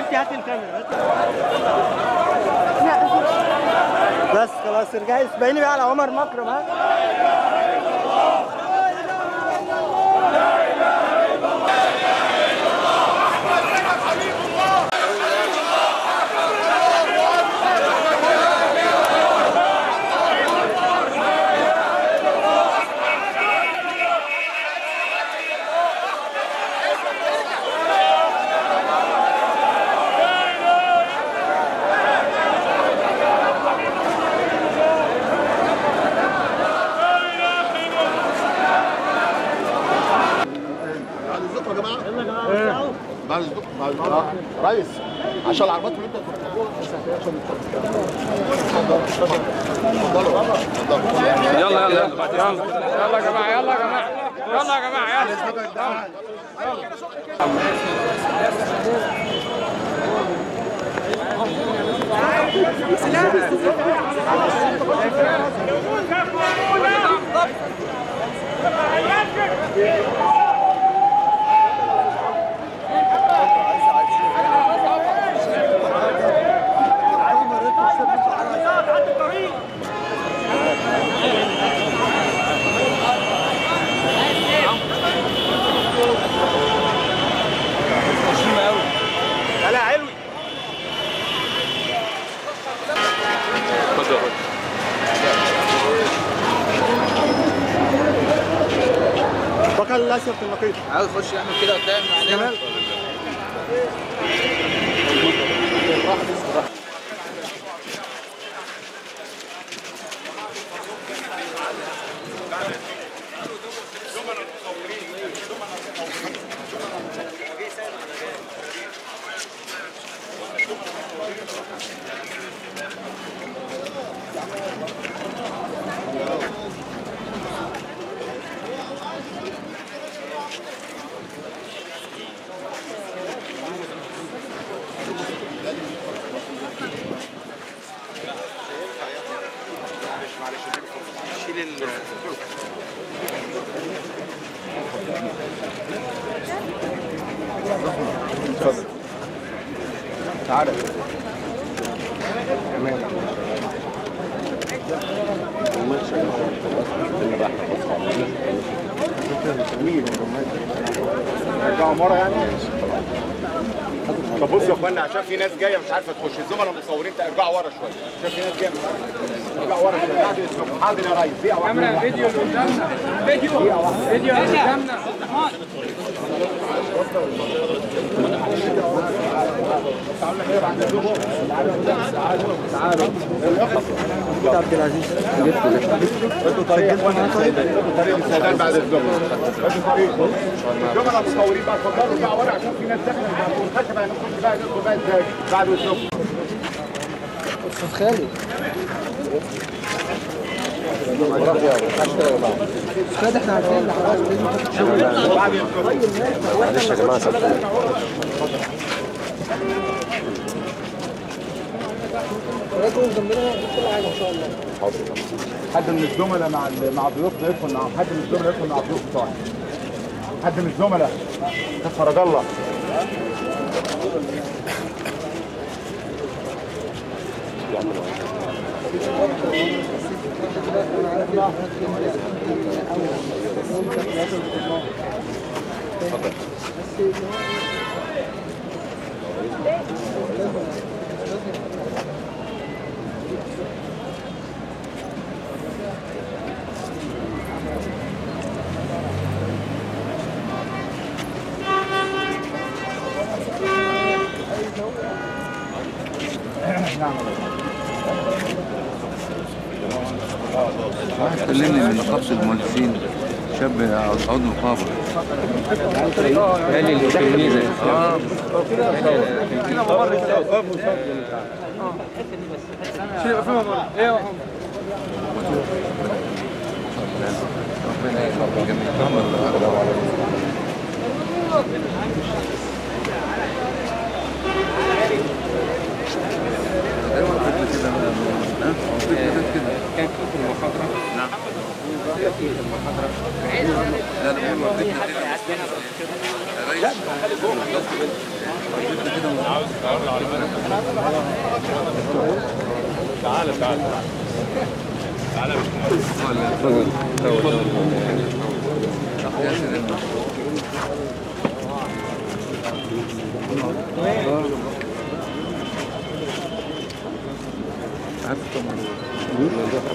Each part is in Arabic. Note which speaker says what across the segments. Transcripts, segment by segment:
Speaker 1: تعبتي هاتي الكاميرا بس خلاص ارجعي اسبقيني بقى على عمر مكرم ها؟
Speaker 2: يا جماعة؟ يلا يا جماعة بعد الزقه بعد الزقه ريس عشان العربيات اللي انت
Speaker 3: يلا يلا يلا. يلا يلا يا جماعة يلا يا جماعة. يلا يا جماعة يلا.
Speaker 1: هلا الاسود في النقيض
Speaker 4: عاوز يخش يعمل كده قدام.
Speaker 1: جمال.
Speaker 2: تعالى. رجعوا مرة يعني؟ طب بصوا يا اخوانا عشان في ناس جاية مش عارفة تخش. الزملاء المصورين ارجعوا ورا شوية. عشان في ناس جاية مش. ارجعوا ورا شوية. حاضر يا ريس. دقيقه واحدة.
Speaker 3: كاميرا فيديو اللي قدامنا. فيديو. فيديو اللي قدامنا.
Speaker 1: عبد العزيز
Speaker 2: ادوا طريق طريق بعد ادوا طريق الزملاء المصورين بقى اتفضلوا ارجعوا ورا عشان في ناس بقى بقى بعد اسمكم
Speaker 1: أستاذ خالد إحنا عارفين ان حضرتك
Speaker 2: بعد اسمكم
Speaker 1: ان شاء الله
Speaker 2: حد من الزملاء مع مع ضيوفنا يدخل معاهم حد من الزملاء يدخل مع الضيوف بتوعنا حد من الزملاء. فرج الله.
Speaker 5: واحد كلمني من نقابة المهندسين شاب عضو نقابة
Speaker 3: قال لي التلميذه
Speaker 5: آه. يخلق الجميع أيوه الفكرة كده ها؟ الفكرة كده.
Speaker 3: كان في المحاضرة. نعم. في المحاضره
Speaker 5: لا لا هو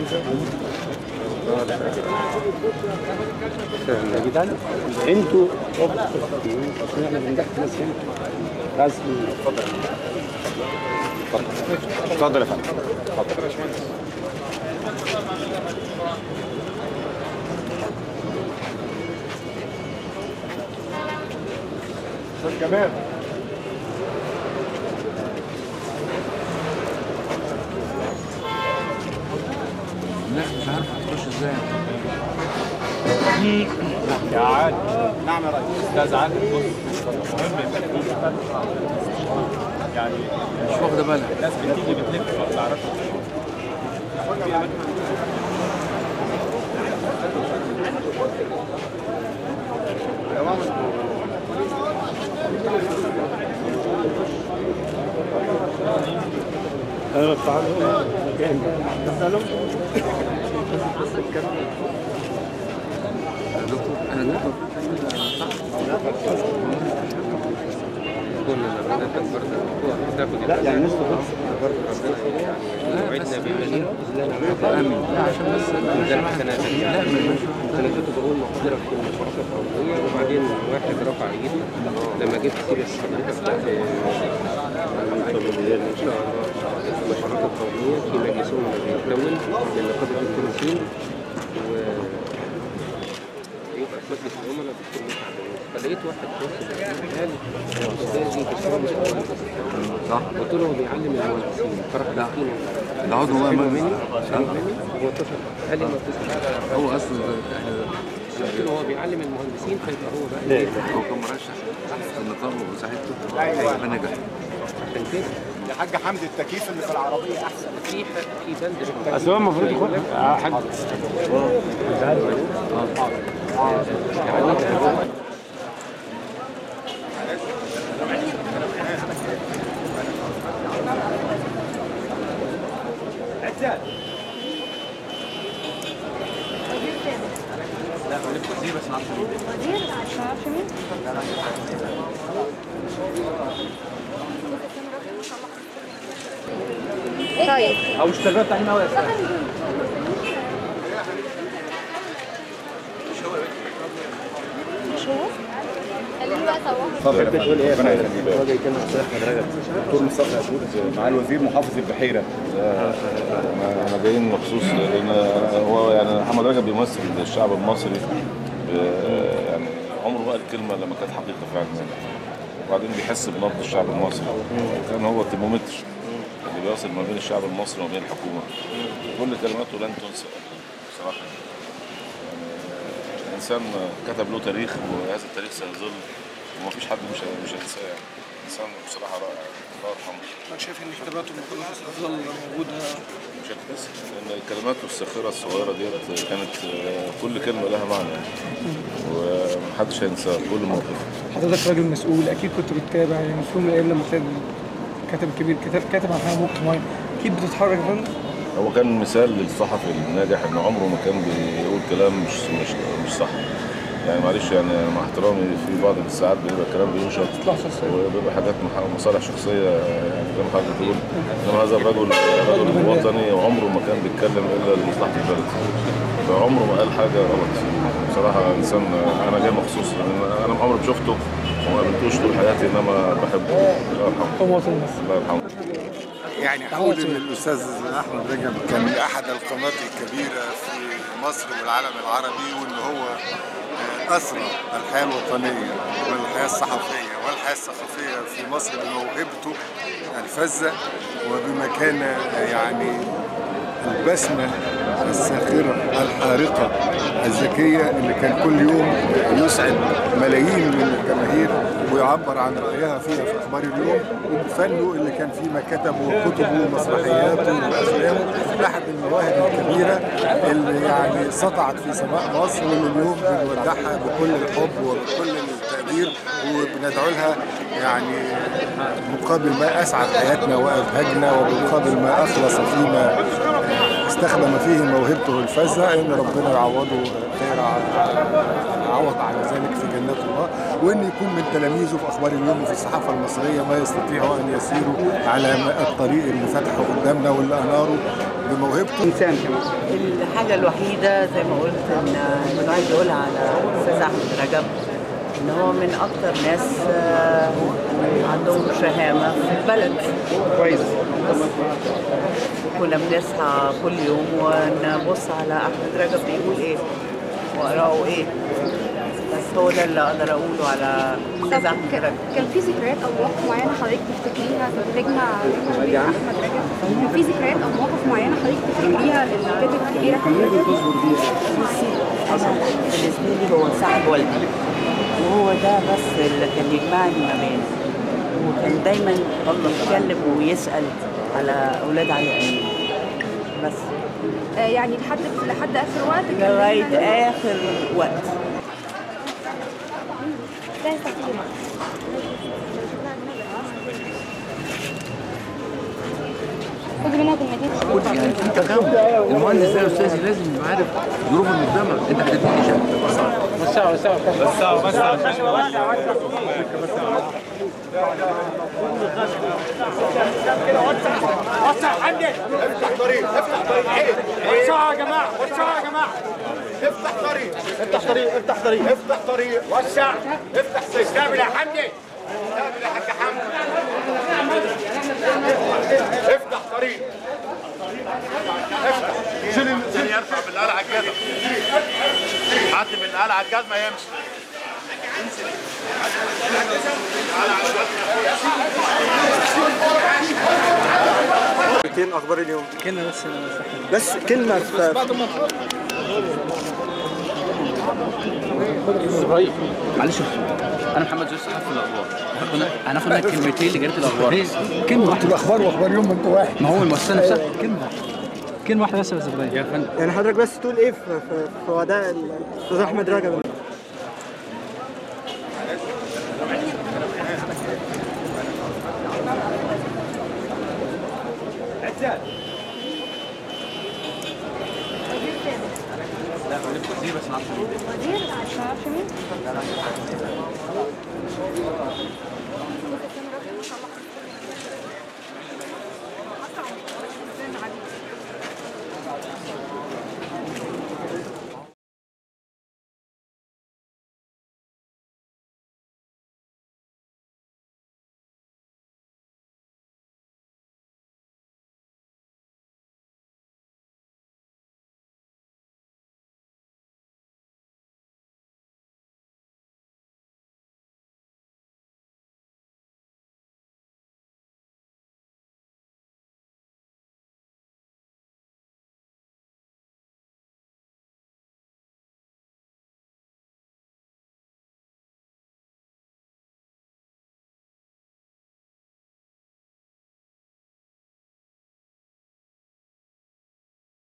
Speaker 5: الفكرة دي
Speaker 1: يا جدعان أنتوا إحنا بنجح ناس هنا بس
Speaker 2: اتفضل يا فندم اتفضل يا
Speaker 5: الناس مش عارفه تخش إزاي
Speaker 2: يا عادل نعم يا ريس أستاذ عادل بص مهم يعني
Speaker 5: مش واخده بالها
Speaker 2: الناس بتيجي بتلف ما بتعرفش
Speaker 1: أنا بتعرف تسالهم
Speaker 5: يا دكتور
Speaker 1: لا يعني تخش
Speaker 5: لا بس امين لا عشان بس لا
Speaker 4: سنتين بقول محاضرة في المشروعات القومية وبعدين واحد رفع ايده لما جيت سير السبعة بتاعت ان شاء الله المشروعات القومية في مجلس أمم بيتكون من نقابة التونسيين و يبقى في مجلس الأمراء دكتور متعب فلقيت واحد تونسي قال أستاذي باشمهندس
Speaker 5: صح
Speaker 4: قلت له هو بيعلم المهندسين فراح داخلين
Speaker 5: العضو هو
Speaker 4: مني؟ هو اتصل. قال لي ما اتصل
Speaker 5: هو أصلا
Speaker 4: قلت له هو بيعلم المهندسين فيبقى هو بقى
Speaker 5: هو كان مرشح في النظام وساعدته. فنجح
Speaker 4: عشان كده.
Speaker 2: يا حاج حمدي التكييف اللي في العربية أحسن.
Speaker 4: في في بند
Speaker 1: بس هو المفروض يكون حد
Speaker 6: طيب
Speaker 1: أو اشتغلت إحنا واقف
Speaker 6: مش هو اللي هو سواها
Speaker 2: اتفضل تقول إيه ربنا يخليك دكتور مصطفى عبود مع الوزير محافظ البحيرة.
Speaker 7: إحنا جايين مخصوص لأن هو يعني محمد رجب بيمثل الشعب المصري. يعني عمره ما قال كلمة لما كانت حقيقة فعلا. وبعدين بيحس بنبض الشعب المصري. كان هو الترمومتر بيوصل ما بين الشعب المصري وما بين الحكومة. كل كلماته لن تنسى بصراحة. يعني إنسان كتب له تاريخ وهذا التاريخ سيظل ومفيش حد مش مش هينساه. يعني إنسان بصراحة رائع الله يرحمه
Speaker 8: أنا شايف إن كتاباته المفروض تفضل موجودة.
Speaker 7: مش هتحس إن الكلمات الساخرة الصغيرة ديت كانت كل كلمة لها معنى. ومحدش هينساها كل موقف
Speaker 8: حضرتك راجل مسؤول أكيد كنت بتتابع يعني في يوم من الأيام لما تلاقي كاتب كبير كتاب كاتب عن حاجة ممكن معين. أكيد بتتحرك يا فندم
Speaker 7: هو كان مثال للصحفي الناجح ان عمره ما كان بيقول كلام مش مش مش صح. يعني معلش يعني مع احترامي في بعض الساعات بيبقى الكلام بينشط وبيبقى حاجات مصالح شخصية يعني زي ما حضرتك بتقول انما هذا الرجل رجل وطني وعمره ما كان بيتكلم إلا لمصلحة البلد. فعمره ما قال حاجة غلط. بصراحة إنسان أنا جاي مخصوص؟ أنا عمري ما شفته. وما قابلتوش طول حياتي انما بحبه. الله يرحمه
Speaker 8: هو مصر
Speaker 7: الله يرحمه.
Speaker 9: يعني هقول إن الأستاذ أحمد رجب كان من أحد القامات الكبيرة في مصر والعالم العربي وإن هو اسرى الحياة الوطنية والحياة الصحفية والحياة الثقافية في مصر بموهبته الفذة وبمكانة يعني البسمة الساخرة الحارقة الذكية اللي كان كل يوم يسعد ملايين من الجماهير ويعبر عن رأيها فيها في أخبار اليوم وبفنه اللي كان فيه مكاتبه وكتبه ومسرحياته وأفلامه احد المواهب الكبيرة اللي يعني سطعت في سماء مصر واليوم بنودعها بكل الحب وبكل التقدير وبندعو لها يعني مقابل ما أسعد حياتنا وأبهجنا ومقابل ما أخلص فيما استخدم فيه موهبته الفذة إن ربنا يعوضه خير عوض على ذلك في جنات الله. وإن يكون من تلاميذه في أخبار اليوم وفي الصحافة المصرية ما يستطيعوا أن يسيروا على الطريق اللي فتحه قدامنا واللي اناره بموهبته.
Speaker 8: إنسان كمان.
Speaker 10: الحاجة الوحيدة زي ما قلت ان كنت عايز أقولها على الاستاذ أحمد رجب إن هو من أكتر ناس آه، عندهم شهامة في البلد.
Speaker 8: كويس.
Speaker 10: كنا بنصحى كل يوم ونبص على أحمد رجب بيقول إيه؟ وقراه إيه؟ بس هو ده اللي أقدر أقوله على الاستاذ أحمد رجب.
Speaker 6: كان في ذكريات أو مواقف معينة حضرتك تفتكريها تجمع بين أحمد رجب؟ كان في ذكريات أو مواقف معينة حضرتك تفتكريها للكاتب الكبير احمد رجب
Speaker 10: بصي أنا بالنسبة لي هو صاحب والدي. وهو ده بس اللي كان يجمعني ما بينه وكان دايما يتكلم ويسأل. على أولاد علي أمين. بس.
Speaker 6: آه، يعني لحد لحد آخر وقت؟ لغاية
Speaker 10: آخر وقت.
Speaker 5: في تكامل المهندس يا استاذي لازم يبقى عارف ظروف المجتمع انت هتديني شهاده
Speaker 8: وسعوا وسعوا
Speaker 2: افتح طريق افتح طريق وسعوا يا جماعة وسعوا يا جماعة افتح طريق.
Speaker 1: افتح طريق افتح طريق.
Speaker 2: افتح طريق وسع. افتح سكه يا حمدي كامل يا حاج حمدي افتح طريق افتح شيل يرفع بالقلعه على الجزمه حد بالقلعه على الجزمه يمشي
Speaker 1: كلمتين أخبار اليوم
Speaker 8: كلمة بس
Speaker 1: بس كلمه في
Speaker 5: معلش يا أخويا. أنا محمد زويل صحفي الأخبار. هناخد- منك كلمتين لجريده الأخبار. كلمة واحدة.
Speaker 9: الاخبار وأخبار يوم انت واحد.
Speaker 5: ما هو المؤسسة نفسها؟ كلمة واحدة.
Speaker 8: كلمة واحدة بس يا
Speaker 5: فندم.
Speaker 1: يعني حضرتك بس تقول إيه في في, في وداع الاستاذ أحمد رجب؟